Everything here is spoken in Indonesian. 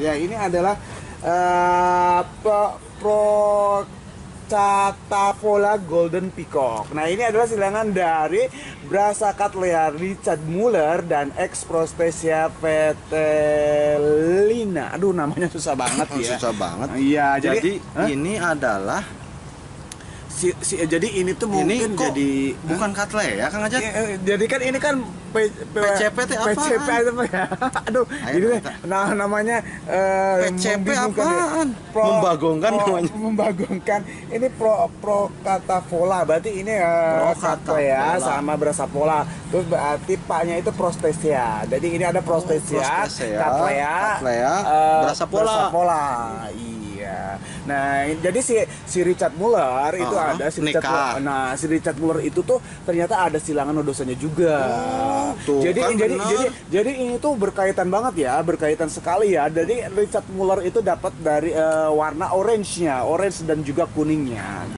Ya, ini adalah uh, pro, Golden Peacock. Nah, ini adalah silangan dari Brasa Cattleya Richard Muller dan Ex Prospecia petelina. Aduh, namanya susah banget ya. Susah banget. Iya, Jadi, Hah? ini adalah si, si- jadi ini tuh ini mungkin kok jadi bukan katle ya, Kang Ajat? Ya, eh, jadi kan ini kan P, P, PCP teh apaan? PCP itu apa ya? Aduh, Ayo, ini Kata. nah namanya eh, PCP ya. apaan? Membagongkan pro- namanya. Membagongkan. Ini pro pro katavola, berarti ini uh, Procatavola. ya sama brasapola. Terus berarti paknya itu prostesia. Jadi ini ada prostesia, Prostesia, cattleya, Cattleya, eh, brasapola. brasapola. Iya. Nah, jadi si si Richard Muller itu Ah, ada si Richard. Muller- Nah, si Richard Muller itu tuh ternyata ada silangan dosanya juga. Oh, tuh jadi kan jadi jadi jadi ini tuh berkaitan banget ya, berkaitan sekali ya. Jadi Richard Muller itu dapat dari eh, warna orange-nya, orange dan juga kuningnya.